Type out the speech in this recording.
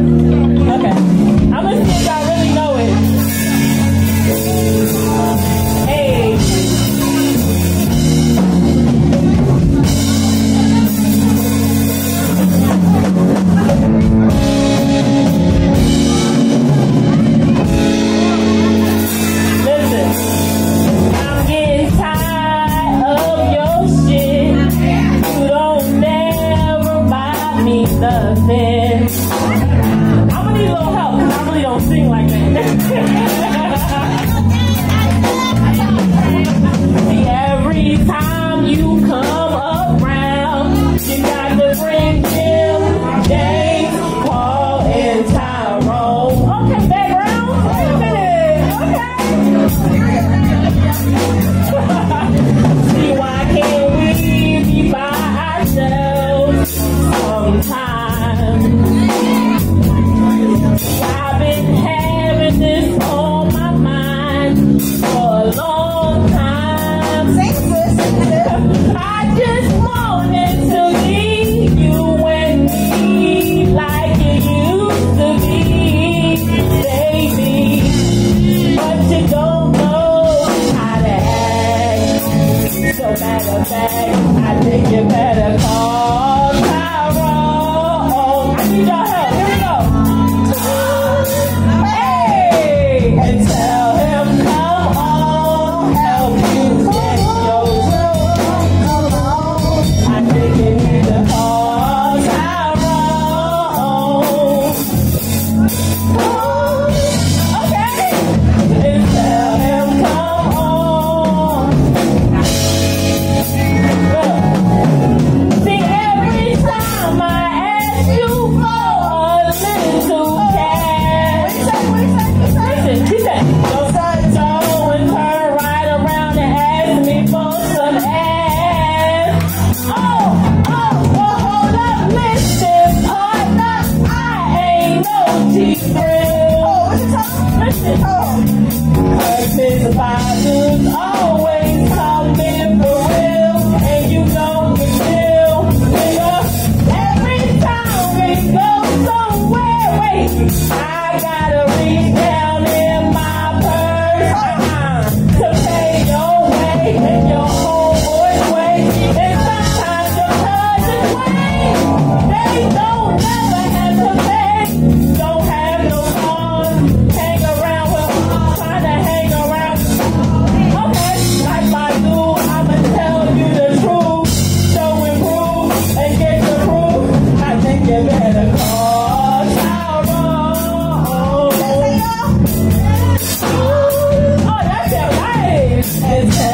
Okay. I'm gonna y'all really know it. Hey. Listen, I'm getting tired of your shit. You don't ever buy me nothing. 我么有劲来给 I think you better call. and oh. Is a always give